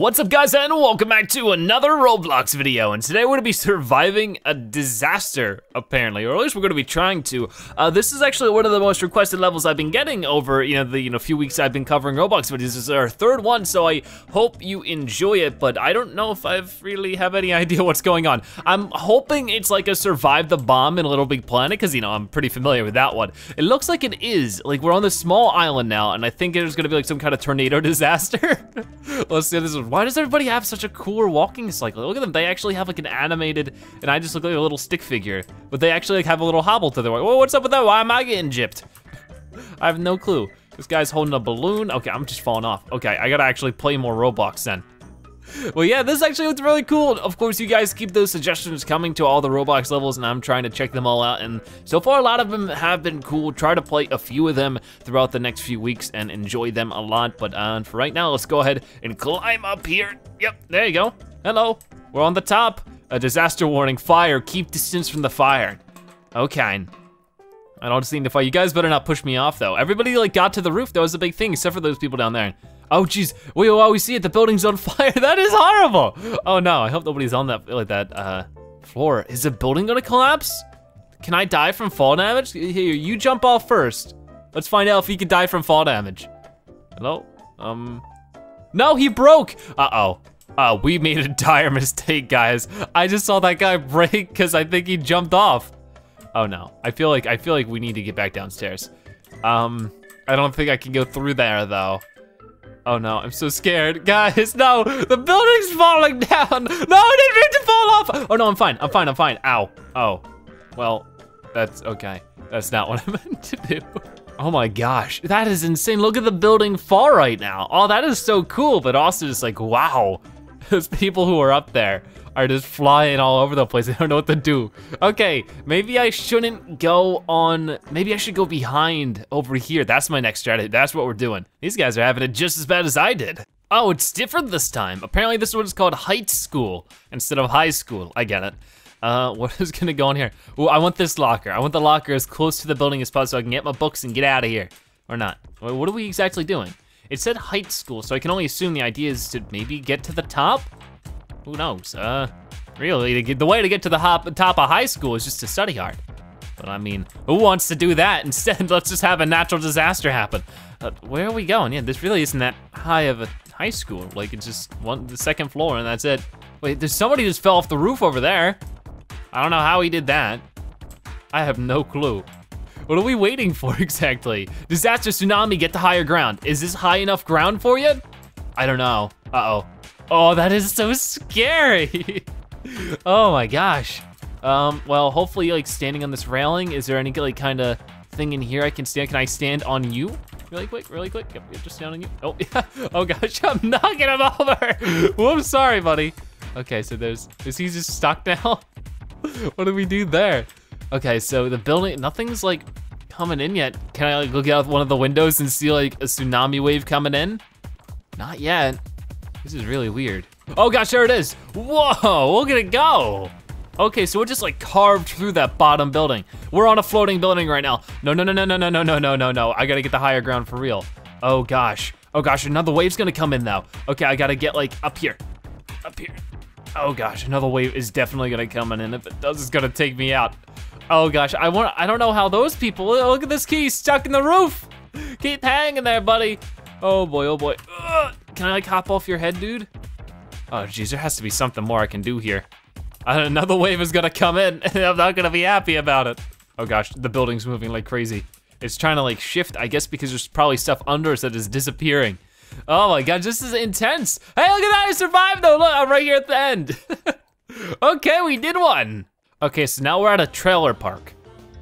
What's up guys and welcome back to another Roblox video and today we're gonna be surviving a disaster apparently or at least we're gonna be trying to. Uh, this is actually one of the most requested levels I've been getting over you know the you know few weeks I've been covering Roblox videos. This is our third one so I hope you enjoy it but I don't know if I've really have any idea what's going on. I'm hoping it's like a survive the bomb in a Little Big Planet because you know I'm pretty familiar with that one. It looks like it is like we're on this small island now and I think there's gonna be like some kind of tornado disaster. Let's see this is why does everybody have such a cooler walking cycle? Look at them, they actually have like an animated, and I just look like a little stick figure, but they actually like have a little hobble to their way. Whoa, what's up with that? Why am I getting gypped? I have no clue. This guy's holding a balloon. Okay, I'm just falling off. Okay, I gotta actually play more Roblox then. Well, yeah, this actually looks really cool. Of course, you guys keep those suggestions coming to all the Roblox levels, and I'm trying to check them all out. And so far, a lot of them have been cool. Try to play a few of them throughout the next few weeks and enjoy them a lot. But uh, for right now, let's go ahead and climb up here. Yep, there you go. Hello, we're on the top. A disaster warning, fire, keep distance from the fire. Okay. I don't seem to fire. You guys better not push me off though. Everybody like got to the roof. That was a big thing, except for those people down there. Oh geez, wait, oh, we see it, the building's on fire. That is horrible. Oh no, I hope nobody's on that like that uh, floor. Is the building gonna collapse? Can I die from fall damage? Here, you jump off first. Let's find out if he can die from fall damage. Hello? Um, no, he broke. Uh-oh. Uh, we made a dire mistake, guys. I just saw that guy break because I think he jumped off. Oh no, I feel like I feel like we need to get back downstairs. Um, I don't think I can go through there though. Oh no, I'm so scared. Guys, no, the building's falling down. No, I didn't mean to fall off. Oh no, I'm fine, I'm fine, I'm fine. Ow, oh. Well, that's okay. That's not what I meant to do. Oh my gosh, that is insane. Look at the building fall right now. Oh, that is so cool, but also just like, wow. Those people who are up there are just flying all over the place. They don't know what to do. Okay, maybe I shouldn't go on, maybe I should go behind over here. That's my next strategy. That's what we're doing. These guys are having it just as bad as I did. Oh, it's different this time. Apparently this one is called Height School instead of High School. I get it. Uh, what is gonna go on here? Oh, I want this locker. I want the locker as close to the building as possible so I can get my books and get out of here. Or not. What are we exactly doing? It said height school, so I can only assume the idea is to maybe get to the top? Who knows? Uh, really, the way to get to the hop, top of high school is just to study hard. But I mean, who wants to do that? Instead, let's just have a natural disaster happen. Uh, where are we going? Yeah, this really isn't that high of a high school. Like, it's just one, the second floor and that's it. Wait, there's somebody just fell off the roof over there. I don't know how he did that. I have no clue. What are we waiting for exactly? Disaster tsunami, get to higher ground. Is this high enough ground for you? I don't know. Uh-oh. Oh, that is so scary. oh my gosh. Um, well, hopefully like standing on this railing, is there any like kind of thing in here I can stand? Can I stand on you? Really quick, really quick. Yep, just stand on you. Oh, yeah. Oh gosh, I'm knocking him over. Whoops, sorry, buddy. Okay, so there's, is he just stuck now? what do we do there? Okay, so the building, nothing's like coming in yet. Can I like look out one of the windows and see like a tsunami wave coming in? Not yet. This is really weird. Oh gosh, there it is. Whoa, look at it go. Okay, so we're just like carved through that bottom building. We're on a floating building right now. No, no, no, no, no, no, no, no, no, no, no. I gotta get the higher ground for real. Oh gosh. Oh gosh, another wave's gonna come in though. Okay, I gotta get like up here. Up here. Oh gosh, another wave is definitely gonna come in, and if it does, it's gonna take me out. Oh gosh, I want, I don't know how those people, look at this key stuck in the roof. Keep hanging there, buddy. Oh boy, oh boy. Ugh. Can I like hop off your head, dude? Oh geez, there has to be something more I can do here. Uh, another wave is gonna come in, and I'm not gonna be happy about it. Oh gosh, the building's moving like crazy. It's trying to like shift, I guess because there's probably stuff under us that is disappearing. Oh my god, this is intense. Hey, look at that, I survived though. Look, I'm right here at the end. okay, we did one. Okay, so now we're at a trailer park.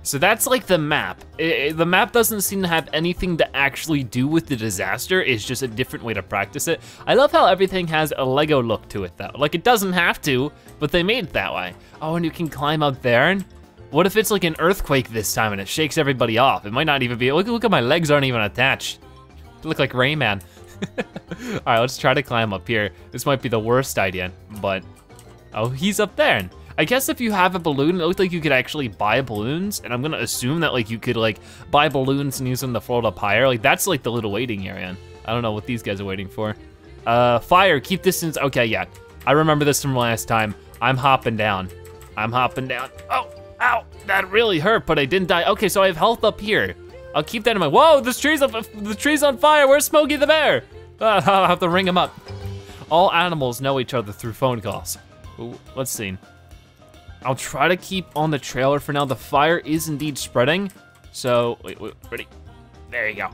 So that's like the map. It, the map doesn't seem to have anything to actually do with the disaster. It's just a different way to practice it. I love how everything has a Lego look to it though. Like it doesn't have to, but they made it that way. Oh, and you can climb up there. And what if it's like an earthquake this time and it shakes everybody off? It might not even be, look, look at my legs aren't even attached. They look like Rayman. All right, let's try to climb up here. This might be the worst idea, but, oh, he's up there. I guess if you have a balloon, it looked like you could actually buy balloons, and I'm gonna assume that like you could like buy balloons and use them to float up higher. Like that's like the little waiting area. I don't know what these guys are waiting for. Uh, fire, keep distance. Okay, yeah. I remember this from last time. I'm hopping down. I'm hopping down. Oh, ow, that really hurt, but I didn't die. Okay, so I have health up here. I'll keep that in mind. Whoa, this tree's on, the tree's on fire. Where's Smokey the Bear? Uh, I'll have to ring him up. All animals know each other through phone calls. Ooh, let's see. I'll try to keep on the trailer for now. The fire is indeed spreading. So, wait, wait, ready? There you go.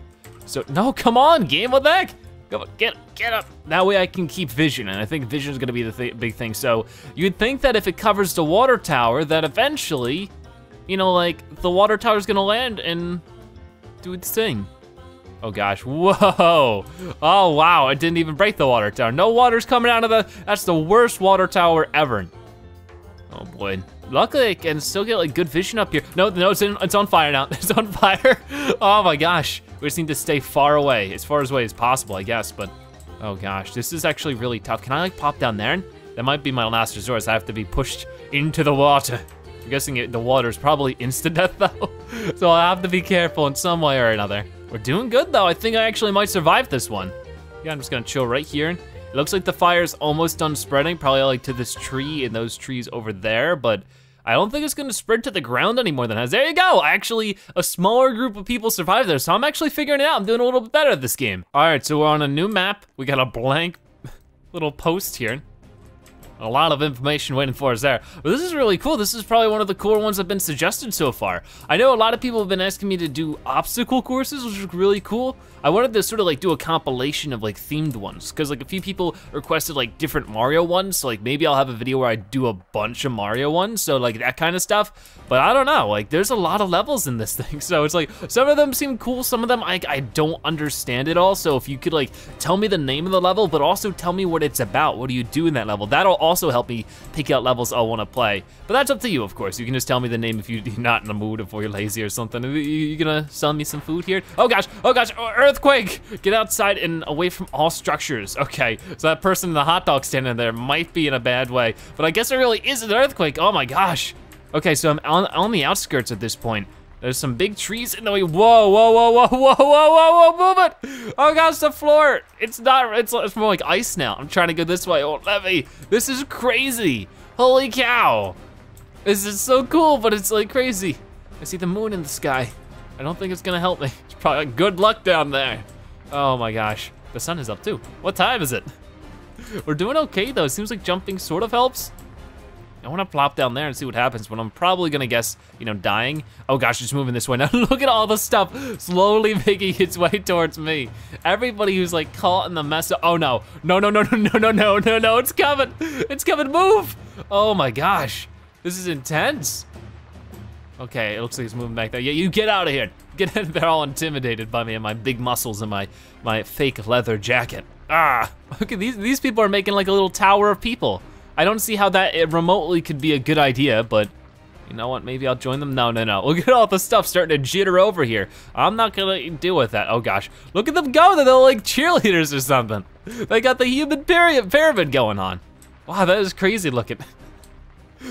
So, no, come on, game, what the heck? Come on, get, get up. That way I can keep vision, and I think vision is gonna be the th big thing. So, you'd think that if it covers the water tower, that eventually, you know, like, the water tower's gonna land and do its thing. Oh gosh, whoa. Oh wow, it didn't even break the water tower. No water's coming out of the, that's the worst water tower ever. Oh boy. Luckily I can still get like good vision up here. No, no, it's, in, it's on fire now. It's on fire. Oh my gosh. We just need to stay far away, as far as away as possible, I guess, but oh gosh, this is actually really tough. Can I like pop down there? That might be my last resort, I have to be pushed into the water. I'm guessing it, the water is probably instant death though, so I'll have to be careful in some way or another. We're doing good though. I think I actually might survive this one. Yeah, I'm just gonna chill right here. It looks like the fire's almost done spreading, probably like to this tree and those trees over there, but I don't think it's gonna spread to the ground anymore than has. There you go, actually a smaller group of people survived there, so I'm actually figuring it out. I'm doing a little bit better at this game. All right, so we're on a new map. We got a blank little post here. A lot of information waiting for us there. But this is really cool. This is probably one of the cooler ones that have been suggested so far. I know a lot of people have been asking me to do obstacle courses, which is really cool. I wanted to sort of like do a compilation of like themed ones, because like a few people requested like different Mario ones, so like maybe I'll have a video where I do a bunch of Mario ones, so like that kind of stuff. But I don't know, like there's a lot of levels in this thing, so it's like some of them seem cool, some of them I, I don't understand it all, so if you could like tell me the name of the level, but also tell me what it's about, what do you do in that level, that'll also help me pick out levels I'll wanna play. But that's up to you, of course. You can just tell me the name if you're not in the mood or if you're lazy or something. You, you gonna sell me some food here? Oh gosh, oh gosh, earthquake! Get outside and away from all structures. Okay, so that person in the hot dog stand in there might be in a bad way, but I guess it really is an earthquake. Oh my gosh. Okay, so I'm on, on the outskirts at this point. There's some big trees in the way. Whoa, whoa, whoa, whoa, whoa, whoa, whoa, whoa, move it. Oh gosh, the floor. It's not, it's, it's more like ice now. I'm trying to go this way. Oh, let me. This is crazy. Holy cow. This is so cool, but it's like crazy. I see the moon in the sky. I don't think it's gonna help me. It's probably good luck down there. Oh my gosh. The sun is up too. What time is it? We're doing okay though. It seems like jumping sort of helps. I wanna plop down there and see what happens, but I'm probably gonna guess, you know, dying. Oh gosh, it's moving this way now. Look at all the stuff slowly making its way towards me. Everybody who's like caught in the mess of, oh no. No, no, no, no, no, no, no, no, no, it's coming. It's coming, move. Oh my gosh, this is intense. Okay, it looks like he's moving back there. Yeah, you get out of here. Get in. They're all intimidated by me and my big muscles and my, my fake leather jacket. Ah, okay, these, these people are making like a little tower of people. I don't see how that remotely could be a good idea, but you know what, maybe I'll join them. No, no, no, look at all the stuff starting to jitter over here. I'm not gonna deal with that. Oh gosh, look at them go, they're like cheerleaders or something. They got the human pyramid going on. Wow, that is crazy looking.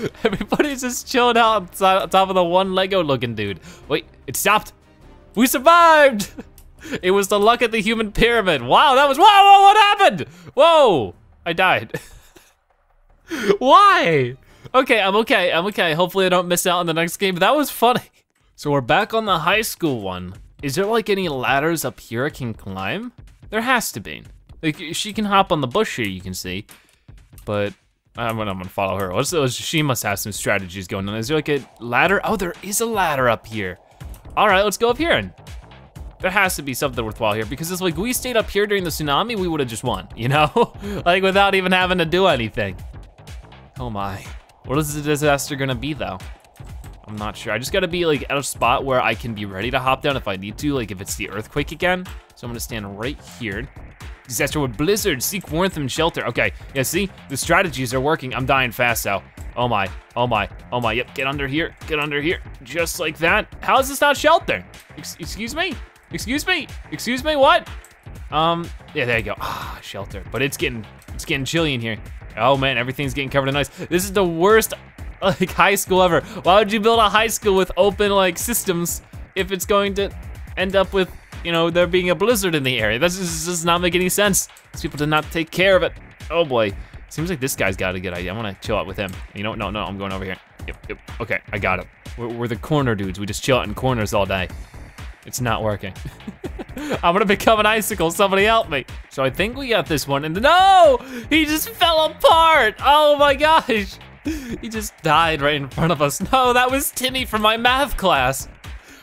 Everybody's just chilling out on top of the one Lego looking dude. Wait, it stopped. We survived. It was the luck of the human pyramid. Wow, that was, whoa, whoa, what happened? Whoa, I died. Why? Okay, I'm okay, I'm okay. Hopefully I don't miss out on the next game, that was funny. So we're back on the high school one. Is there like any ladders up here I can climb? There has to be. Like she can hop on the bush here, you can see. But I'm gonna, I'm gonna follow her. What's, she must have some strategies going on. Is there like a ladder? Oh, there is a ladder up here. All right, let's go up here and there has to be something worthwhile here because it's like we stayed up here during the tsunami, we would have just won, you know? like without even having to do anything. Oh my. What is the disaster gonna be though? I'm not sure. I just gotta be like at a spot where I can be ready to hop down if I need to, like if it's the earthquake again. So I'm gonna stand right here. Disaster with blizzard, seek warmth and shelter. Okay, yeah, see? The strategies are working. I'm dying fast though. Oh my, oh my, oh my, yep, get under here, get under here. Just like that. How is this not shelter? Ex excuse me? Excuse me? Excuse me, what? Um, yeah, there you go. Ah, shelter. But it's getting, it's getting chilly in here. Oh man, everything's getting covered in ice. This is the worst like high school ever. Why would you build a high school with open like systems if it's going to end up with you know, there being a blizzard in the area. This, this does not make any sense. These people did not take care of it. Oh boy. Seems like this guy's got a good idea. I wanna chill out with him. You know, no, no, I'm going over here. Yep, yep, okay, I got it. We're, we're the corner dudes. We just chill out in corners all day. It's not working. I'm gonna become an icicle, somebody help me. So I think we got this one, and no! He just fell apart! Oh my gosh! He just died right in front of us. No, that was Timmy from my math class.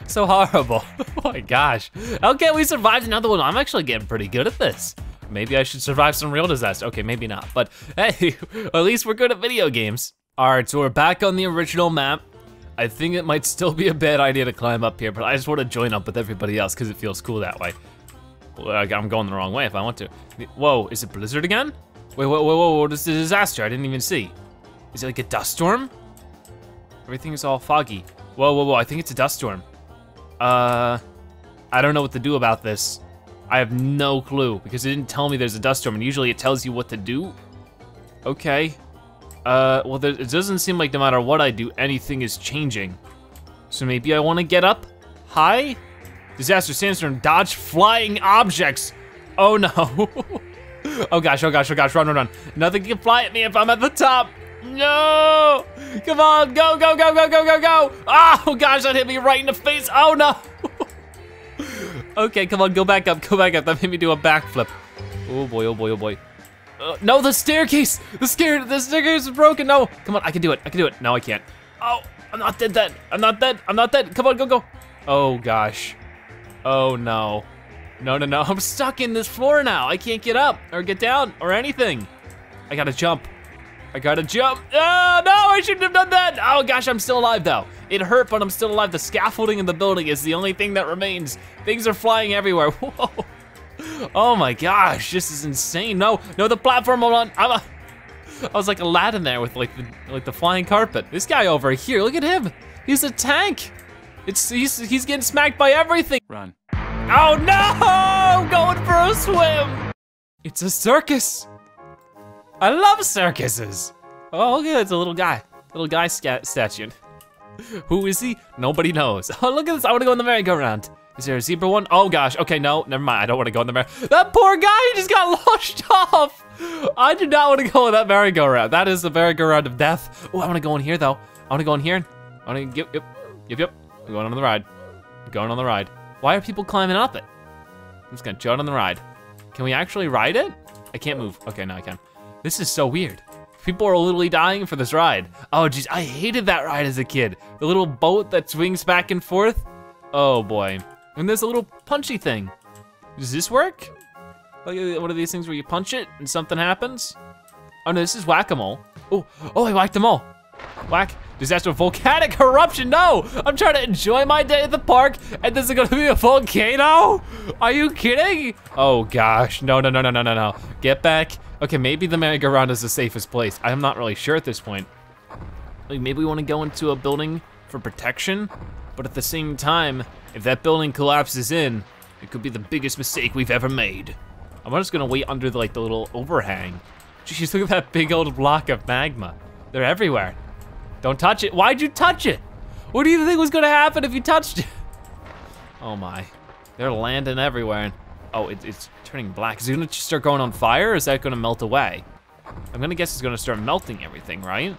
So horrible. oh my gosh. Okay, we survived another one. I'm actually getting pretty good at this. Maybe I should survive some real disaster. Okay, maybe not, but hey, at least we're good at video games. All right, so we're back on the original map. I think it might still be a bad idea to climb up here, but I just want to join up with everybody else because it feels cool that way. I'm going the wrong way if I want to. Whoa, is it blizzard again? Wait, whoa, whoa, whoa, what is the disaster? I didn't even see. Is it like a dust storm? Everything is all foggy. Whoa, whoa, whoa, I think it's a dust storm. Uh, I don't know what to do about this. I have no clue because it didn't tell me there's a dust storm and usually it tells you what to do. Okay. Uh, well, there, it doesn't seem like no matter what I do, anything is changing. So maybe I want to get up high? Disaster sandstorm, dodge flying objects. Oh no. oh gosh, oh gosh, oh gosh, run, run, run. Nothing can fly at me if I'm at the top. No! Come on, go, go, go, go, go, go, go! Oh gosh, that hit me right in the face. Oh no! okay, come on, go back up, go back up. That made me do a backflip. Oh boy, oh boy, oh boy. Uh, no, the staircase! The stair, the staircase is broken. No, come on, I can do it. I can do it. No, I can't. Oh, I'm not dead. Dead. I'm not dead. I'm not dead. Come on, go, go. Oh gosh. Oh no. No, no, no. I'm stuck in this floor now. I can't get up or get down or anything. I gotta jump. I gotta jump. Oh, no, I shouldn't have done that. Oh gosh, I'm still alive though. It hurt, but I'm still alive. The scaffolding in the building is the only thing that remains. Things are flying everywhere. Whoa. Oh my gosh, this is insane. No, no, the platform, hold on. I'm a, I was like Aladdin there with like the, like the flying carpet. This guy over here, look at him. He's a tank. It's he's he's getting smacked by everything. Run. Oh no! Going for a swim. It's a circus. I love circuses. Oh, look at it's a little guy. Little guy statue. Who is he? Nobody knows. Oh, look at this, I wanna go in the merry-go-round. Is there a zebra one? Oh gosh, okay, no, never mind. I don't wanna go in the merry. That poor guy just got launched off. I do not wanna go in that merry-go-round. That is the merry-go-round of death. Oh, I wanna go in here though. I wanna go in here. I wanna, yep, yep, yep, yep. I'm going on the ride. I'm going on the ride. Why are people climbing up it? I'm just gonna jump on the ride. Can we actually ride it? I can't move. Okay, now I can. This is so weird. People are literally dying for this ride. Oh geez, I hated that ride as a kid. The little boat that swings back and forth. Oh boy. And there's a little punchy thing. Does this work? Like uh, one of these things where you punch it and something happens? Oh no, this is whack-a-mole. Oh, oh, I whacked them all. Whack, disaster, volcanic eruption, no! I'm trying to enjoy my day at the park and this is gonna be a volcano? Are you kidding? Oh gosh, no, no, no, no, no, no, no. Get back, Okay, maybe the merry-go-round is the safest place. I'm not really sure at this point. Like maybe we wanna go into a building for protection, but at the same time, if that building collapses in, it could be the biggest mistake we've ever made. I'm just gonna wait under the, like the little overhang. Jeez, look at that big old block of magma. They're everywhere. Don't touch it. Why'd you touch it? What do you think was gonna happen if you touched it? Oh my, they're landing everywhere. Oh, it, it's turning black. Is it gonna start going on fire is that gonna melt away? I'm gonna guess it's gonna start melting everything, right?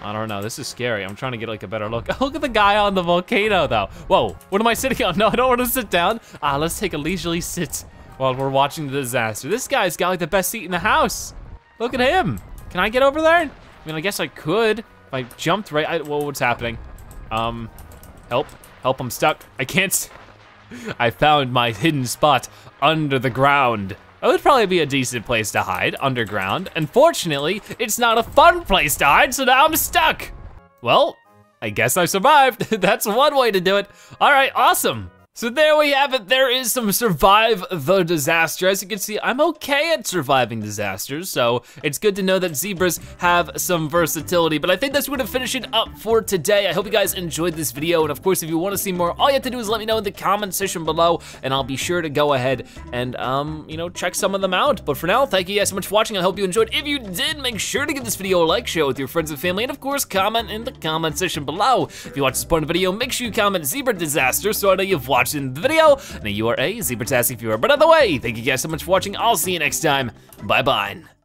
I don't know, this is scary. I'm trying to get like a better look. look at the guy on the volcano though. Whoa, what am I sitting on? No, I don't wanna sit down. Ah, let's take a leisurely sit while we're watching the disaster. This guy's got like the best seat in the house. Look at him. Can I get over there? I mean, I guess I could. If I jumped right, I, well, what's happening? Um, help, help, I'm stuck. I can't, I found my hidden spot under the ground. It would probably be a decent place to hide, underground. Unfortunately, it's not a fun place to hide, so now I'm stuck. Well, I guess I survived. That's one way to do it. All right, awesome. So there we have it. There is some survive the disaster. As you can see, I'm okay at surviving disasters, so it's good to know that zebras have some versatility. But I think that's to finish it up for today. I hope you guys enjoyed this video, and of course, if you want to see more, all you have to do is let me know in the comment section below, and I'll be sure to go ahead and, um, you know, check some of them out. But for now, thank you guys so much for watching. I hope you enjoyed. If you did, make sure to give this video a like, share it with your friends and family, and of course, comment in the comment section below. If you watched this part of the video, make sure you comment zebra disaster so I know you've watched watching the video. And you are a Zebratastic viewer. But either way, thank you guys so much for watching. I'll see you next time. Bye bye.